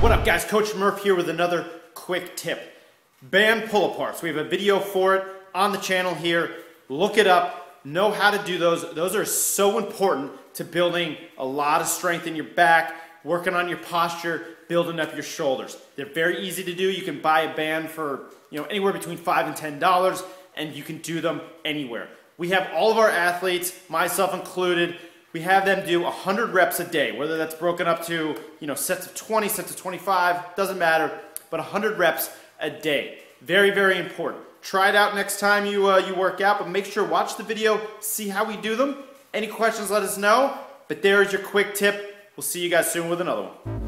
What up guys, Coach Murph here with another quick tip. Band pull aparts. We have a video for it on the channel here. Look it up, know how to do those. Those are so important to building a lot of strength in your back, working on your posture, building up your shoulders. They're very easy to do. You can buy a band for you know anywhere between five and ten dollars, and you can do them anywhere. We have all of our athletes, myself included, we have them do 100 reps a day, whether that's broken up to, you know, sets of 20, sets of 25, doesn't matter, but 100 reps a day. Very, very important. Try it out next time you, uh, you work out, but make sure watch the video, see how we do them. Any questions, let us know. But there's your quick tip. We'll see you guys soon with another one.